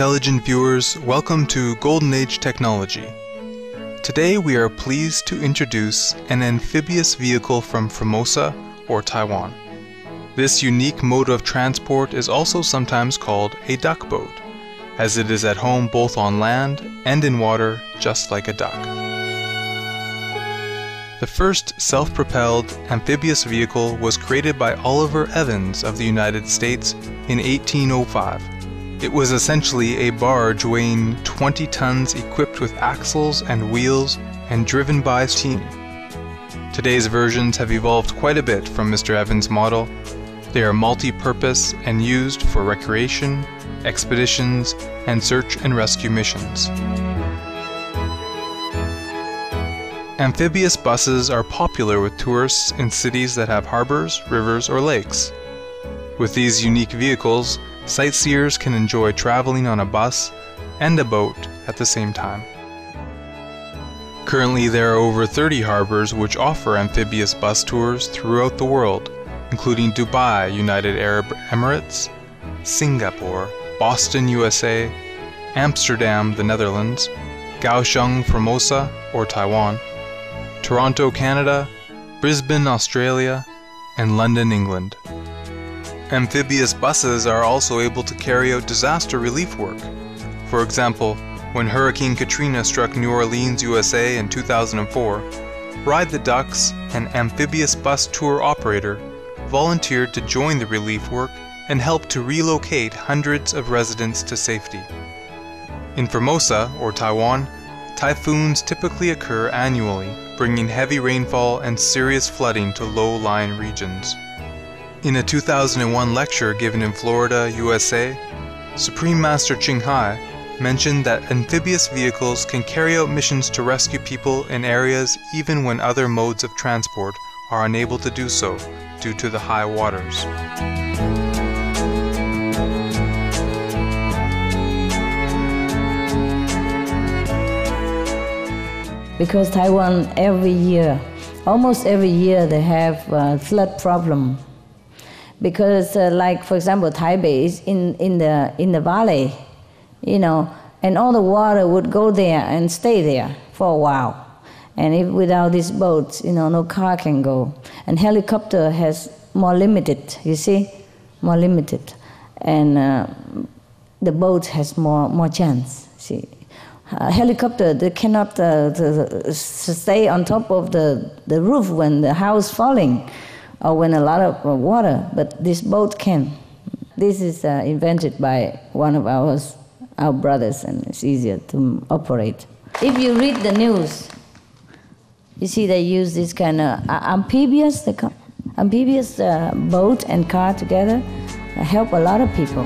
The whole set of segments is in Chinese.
intelligent viewers, welcome to Golden Age Technology. Today we are pleased to introduce an amphibious vehicle from Formosa or Taiwan. This unique mode of transport is also sometimes called a duck boat, as it is at home both on land and in water just like a duck. The first self-propelled amphibious vehicle was created by Oliver Evans of the United States in 1805. It was essentially a barge weighing 20 tons equipped with axles and wheels and driven by steam. Today's versions have evolved quite a bit from Mr. Evans' model. They are multi-purpose and used for recreation, expeditions, and search and rescue missions. Amphibious buses are popular with tourists in cities that have harbors, rivers, or lakes. With these unique vehicles, sightseers can enjoy traveling on a bus and a boat at the same time. Currently, there are over 30 harbors which offer amphibious bus tours throughout the world, including Dubai, United Arab Emirates, Singapore, Boston, USA, Amsterdam, the Netherlands, Kaohsiung, Formosa, or Taiwan, Toronto, Canada, Brisbane, Australia, and London, England. Amphibious buses are also able to carry out disaster relief work. For example, when Hurricane Katrina struck New Orleans, USA in 2004, Ride the Ducks, an amphibious bus tour operator, volunteered to join the relief work and help to relocate hundreds of residents to safety. In Formosa, or Taiwan, typhoons typically occur annually, bringing heavy rainfall and serious flooding to low-lying regions. In a 2001 lecture given in Florida, USA, Supreme Master Ching Hai mentioned that amphibious vehicles can carry out missions to rescue people in areas even when other modes of transport are unable to do so due to the high waters. Because Taiwan every year, almost every year, they have flood problem. Because, uh, like for example, Taipei is in, in the in the valley, you know, and all the water would go there and stay there for a while. And if without these boats, you know, no car can go. And helicopter has more limited, you see, more limited. And uh, the boat has more, more chance, see. A helicopter, they cannot uh, stay on top of the, the roof when the house falling or when a lot of uh, water, but this boat can. This is uh, invented by one of ours, our brothers, and it's easier to operate. If you read the news, you see they use this kind of uh, amphibious, the amphibious uh, boat and car together help a lot of people.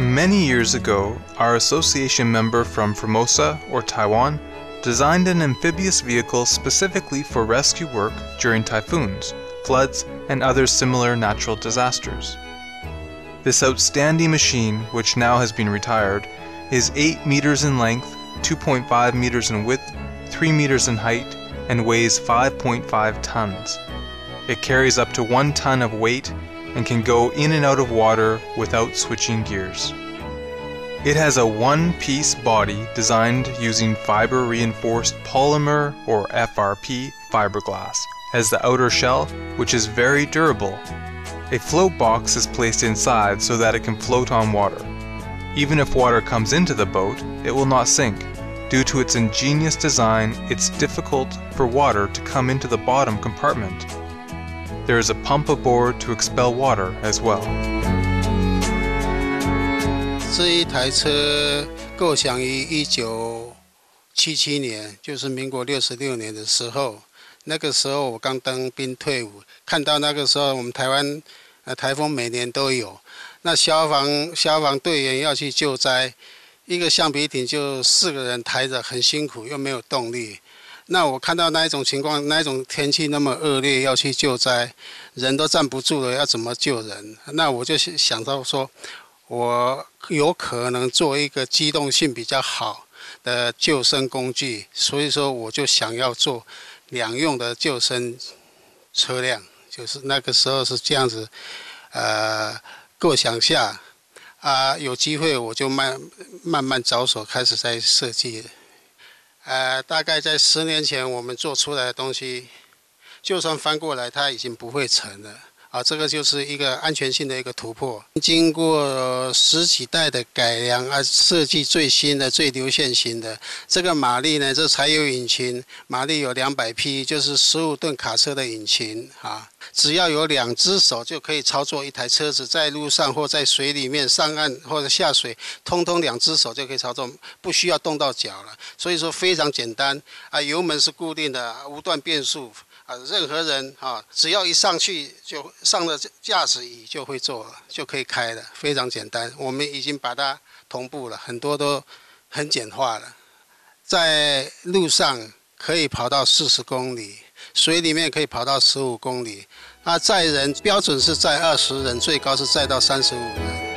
Many years ago, our association member from Formosa or Taiwan designed an amphibious vehicle specifically for rescue work during typhoons, floods, and other similar natural disasters. This outstanding machine, which now has been retired, is 8 meters in length, 2.5 meters in width, 3 meters in height, and weighs 5.5 tons. It carries up to 1 ton of weight and can go in and out of water without switching gears. It has a one-piece body designed using fiber-reinforced polymer or FRP fiberglass as the outer shell, which is very durable. A float box is placed inside so that it can float on water. Even if water comes into the boat, it will not sink. Due to its ingenious design, it's difficult for water to come into the bottom compartment. There is a pump aboard to expel water as well. 这一台车构想于一九七七年，就是民国六十六年的时候。那个时候我刚当兵退伍，看到那个时候我们台湾呃台风每年都有，那消防消防队员要去救灾，一个橡皮艇就四个人抬着，很辛苦又没有动力。那我看到那一种情况，那一种天气那么恶劣，要去救灾，人都站不住了，要怎么救人？那我就想到说，我有可能做一个机动性比较好的救生工具，所以说我就想要做两用的救生车辆，就是那个时候是这样子，呃，构想下，啊，有机会我就慢慢慢着手开始在设计。呃，大概在十年前我们做出来的东西，就算翻过来，它已经不会沉了。啊，这个就是一个安全性的一个突破。经过十几代的改良啊，设计最新的、最流线型的这个马力呢，这柴油引擎，马力有两百匹，就是十五吨卡车的引擎啊。只要有两只手就可以操作一台车子，在路上或在水里面上岸或者下水，通通两只手就可以操作，不需要动到脚了。所以说非常简单啊，油门是固定的，无段变速。啊，任何人啊，只要一上去就上了驾驶椅就会坐了，就可以开了，非常简单。我们已经把它同步了，很多都很简化了。在路上可以跑到四十公里，水里面可以跑到十五公里。那载人标准是载二十人，最高是载到三十五人。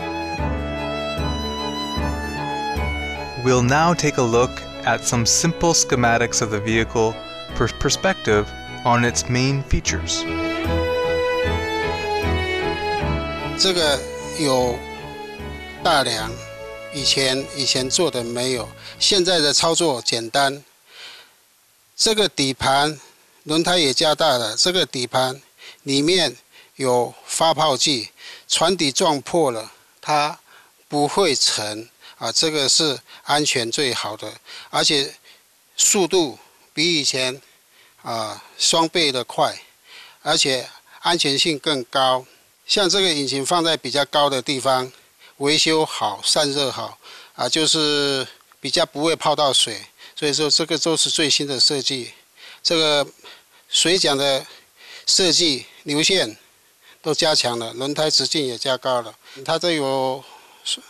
We'll now take a look at some simple schematics of the vehicle for perspective. On its main features. 这个有大梁，以前以前做的没有，现在的操作简单。这个底盘轮胎也加大了，这个底盘里面有发泡剂，船底撞破了它不会沉啊，这个是安全最好的，而且速度比以前。啊，双倍的快，而且安全性更高。像这个引擎放在比较高的地方，维修好、散热好，啊，就是比较不会泡到水。所以说，这个都是最新的设计。这个水桨的设计、流线都加强了，轮胎直径也加高了。它这有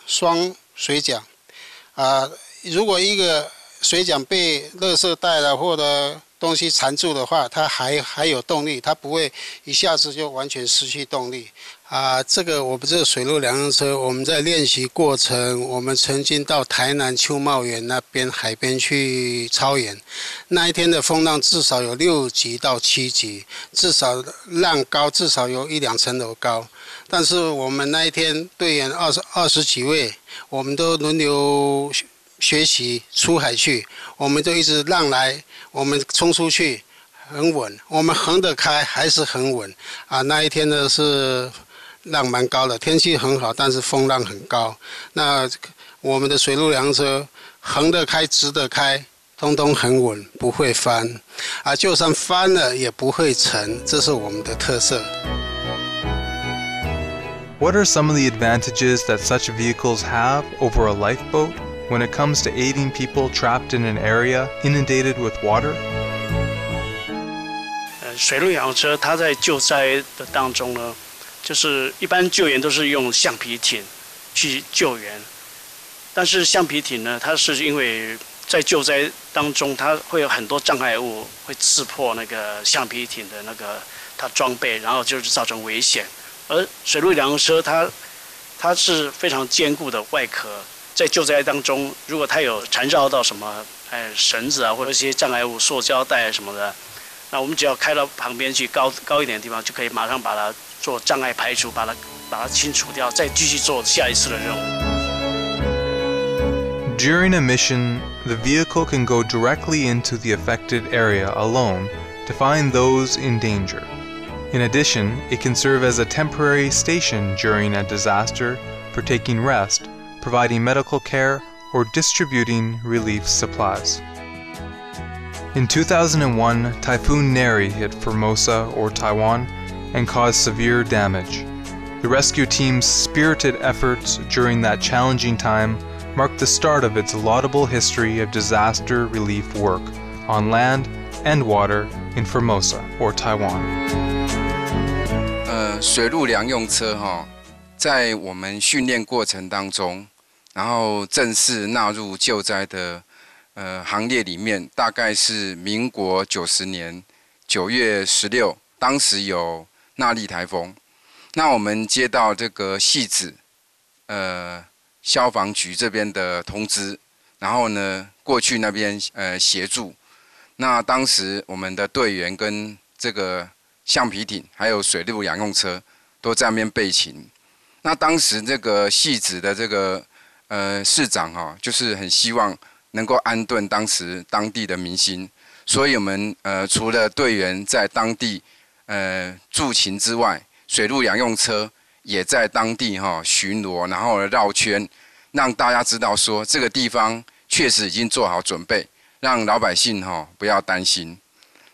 双水桨，啊，如果一个水桨被垃圾带了或者东西缠住的话，它还还有动力，它不会一下子就完全失去动力。啊，这个我们这个水陆两用车，我们在练习过程，我们曾经到台南秋茂园那边海边去操演，那一天的风浪至少有六级到七级，至少浪高至少有一两层楼高。但是我们那一天队员二十二十几位，我们都轮流。学习出海去，我们就一直浪来，我们冲出去很稳，我们横得开还是很稳啊。那一天呢是浪蛮高的，天气很好，但是风浪很高。那我们的水陆两车横得开、直得开，通通很稳，不会翻啊。就算翻了也不会沉，这是我们的特色。What are some of the advantages that such vehicles have over a lifeboat? When it comes to aiding people trapped in an area inundated with water? 呃，水陆两用车它在救灾的当中呢，就是一般救援都是用橡皮艇去救援，但是橡皮艇呢，它是因为在救灾当中，它会有很多障碍物会刺破那个橡皮艇的那个它装备，然后就是造成危险。而水陆两用车它它是非常坚固的外壳。在救灾当中，如果它有缠绕到什么，哎，绳子啊，或者一些障碍物、塑胶袋什么的，那我们只要开到旁边去高高一点的地方，就可以马上把它做障碍排除，把它把它清除掉，再继续做下一次的任务。During a mission, the vehicle can go directly into the affected area alone to find those in danger. In addition, it can serve as a temporary station during a disaster for taking rest providing medical care, or distributing relief supplies. In 2001, Typhoon Neri hit Formosa or Taiwan and caused severe damage. The rescue team's spirited efforts during that challenging time marked the start of its laudable history of disaster relief work on land and water in Formosa or Taiwan. 呃，水陆两用车哈，在我们训练过程当中， 然后正式纳入救灾的呃行列里面，大概是民国九十年九月十六，当时有纳利台风，那我们接到这个戏子呃消防局这边的通知，然后呢过去那边呃协助，那当时我们的队员跟这个橡皮艇还有水陆两用车都在那边备勤。那当时这个戏子的这个呃市长哈，就是很希望能够安顿当时当地的民心，所以我们呃除了队员在当地呃驻勤之外，水陆两用车也在当地哈巡逻，然后绕圈，让大家知道说这个地方确实已经做好准备，让老百姓哈不要担心。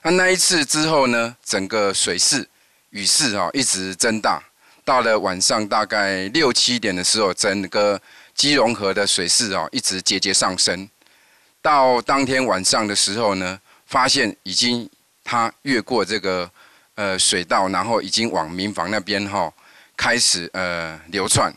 那那一次之后呢，整个水势雨势哈一直增大。到了晚上大概六七点的时候，整个基隆河的水势啊一直节节上升。到当天晚上的时候呢，发现已经它越过这个呃水道，然后已经往民房那边哈开始呃流窜。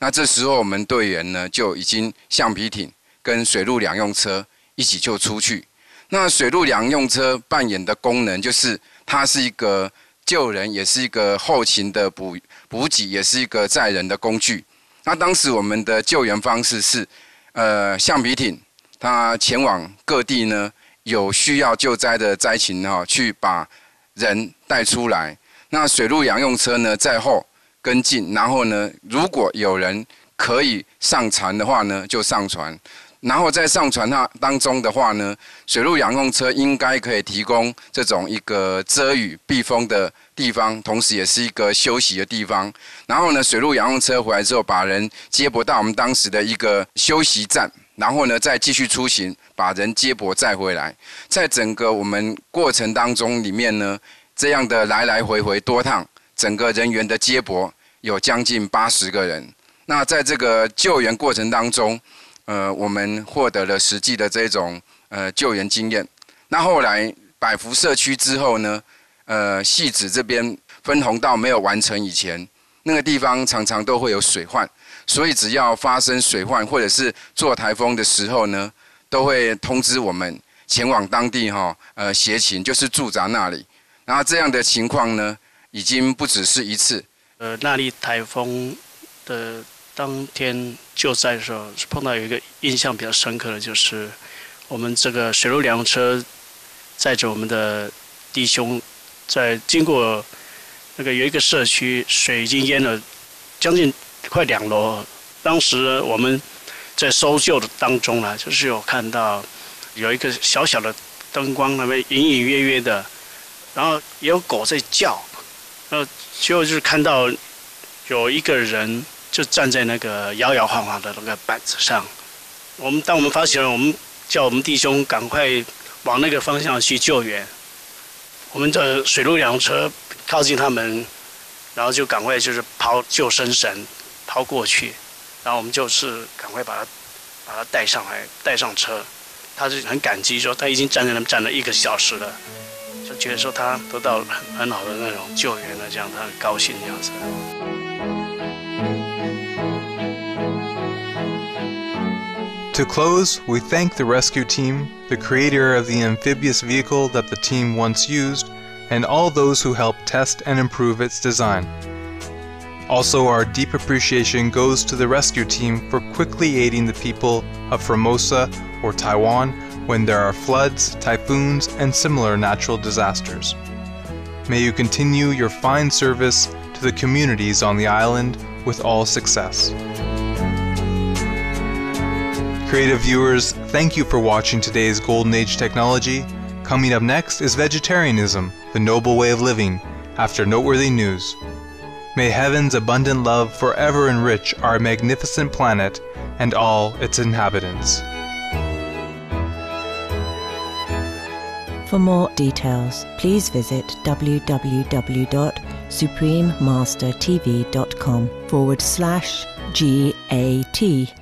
那这时候我们队员呢就已经橡皮艇跟水陆两用车一起就出去。那水陆两用车扮演的功能就是它是一个救人，也是一个后勤的补。补给也是一个载人的工具。那当时我们的救援方式是，呃，橡皮艇，它前往各地呢，有需要救灾的灾情哈，去把人带出来。那水陆两用车呢，在后跟进，然后呢，如果有人可以上船的话呢，就上船。然后在上船那当中的话呢，水陆两用车应该可以提供这种一个遮雨避风的地方，同时也是一个休息的地方。然后呢，水陆两用车回来之后，把人接驳到我们当时的一个休息站，然后呢再继续出行，把人接驳再回来。在整个我们过程当中里面呢，这样的来来回回多趟，整个人员的接驳有将近八十个人。那在这个救援过程当中，呃，我们获得了实际的这种呃救援经验。那后来百福社区之后呢，呃，戏子这边分红道没有完成以前，那个地方常常都会有水患，所以只要发生水患或者是做台风的时候呢，都会通知我们前往当地哈，呃，协勤就是驻扎那里。然后这样的情况呢，已经不只是一次。呃，那里台风的。当天救灾的时候，碰到有一个印象比较深刻的就是，我们这个水陆两用车载着我们的弟兄，在经过那个有一个社区，水已经淹了将近快两楼。当时我们在搜救的当中呢，就是有看到有一个小小的灯光那边隐隐约约的，然后也有狗在叫，然后最后就是看到有一个人。就站在那个摇摇晃晃的那个板子上，我们当我们发现了，我们叫我们弟兄赶快往那个方向去救援。我们的水陆两车靠近他们，然后就赶快就是抛救生绳，抛过去，然后我们就是赶快把他把他带上来，带上车。他是很感激，说他已经站在那站了一个小时了，就觉得说他得到很很好的那种救援了，这样他很高兴的样子。To close, we thank the rescue team, the creator of the amphibious vehicle that the team once used, and all those who helped test and improve its design. Also, our deep appreciation goes to the rescue team for quickly aiding the people of Formosa or Taiwan when there are floods, typhoons, and similar natural disasters. May you continue your fine service to the communities on the island with all success. Creative viewers, thank you for watching today's Golden Age technology. Coming up next is vegetarianism, the noble way of living, after noteworthy news. May heaven's abundant love forever enrich our magnificent planet and all its inhabitants. For more details, please visit www.suprememastertv.com forward slash GAT